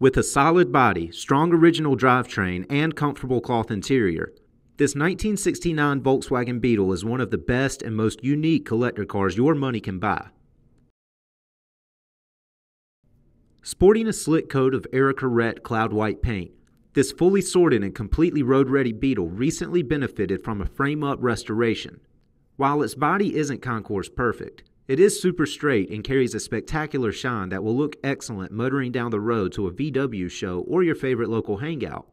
With a solid body, strong original drivetrain, and comfortable cloth interior, this 1969 Volkswagen Beetle is one of the best and most unique collector cars your money can buy. Sporting a slick coat of era correct cloud white paint, this fully sorted and completely road ready Beetle recently benefited from a frame up restoration. While its body isn't concours perfect, it is super straight and carries a spectacular shine that will look excellent motoring down the road to a VW show or your favorite local hangout.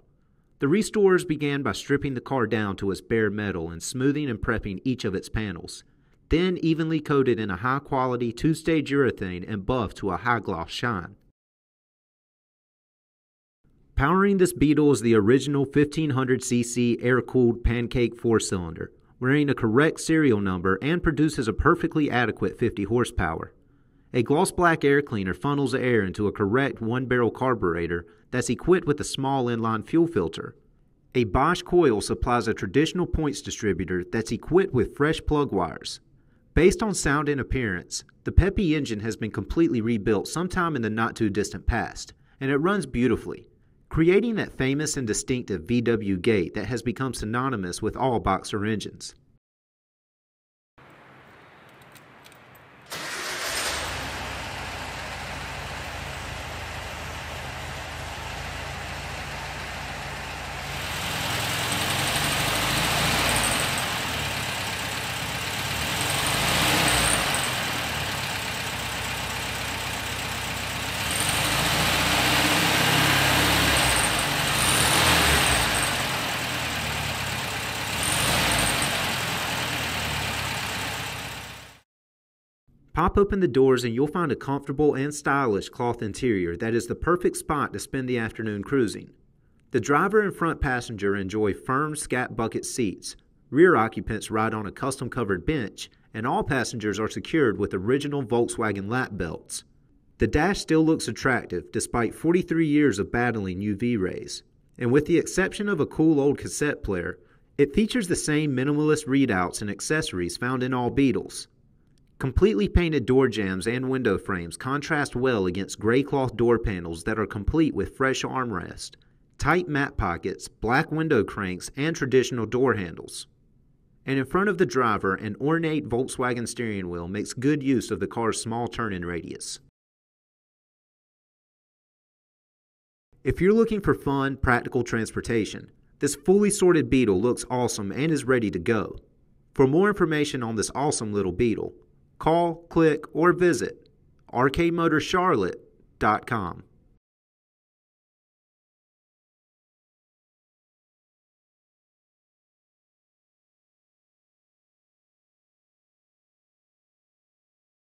The restorers began by stripping the car down to its bare metal and smoothing and prepping each of its panels, then evenly coated in a high quality two stage urethane and buffed to a high gloss shine. Powering this Beetle is the original 1500cc air cooled pancake four cylinder wearing a correct serial number and produces a perfectly adequate 50 horsepower. A gloss black air cleaner funnels air into a correct one barrel carburetor that's equipped with a small inline fuel filter. A Bosch coil supplies a traditional points distributor that's equipped with fresh plug wires. Based on sound and appearance, the Peppy engine has been completely rebuilt sometime in the not too distant past, and it runs beautifully creating that famous and distinctive VW gait that has become synonymous with all boxer engines. Pop open the doors and you'll find a comfortable and stylish cloth interior that is the perfect spot to spend the afternoon cruising. The driver and front passenger enjoy firm scat bucket seats. Rear occupants ride on a custom covered bench, and all passengers are secured with original Volkswagen lap belts. The dash still looks attractive despite 43 years of battling UV rays, and with the exception of a cool old cassette player, it features the same minimalist readouts and accessories found in all Beetles. Completely painted door jambs and window frames contrast well against gray cloth door panels that are complete with fresh armrest, tight mat pockets, black window cranks, and traditional door handles. And in front of the driver, an ornate Volkswagen steering wheel makes good use of the car's small turning radius. If you're looking for fun, practical transportation, this fully sorted Beetle looks awesome and is ready to go. For more information on this awesome little Beetle, Call, click, or visit rkmotorscharlotte.com.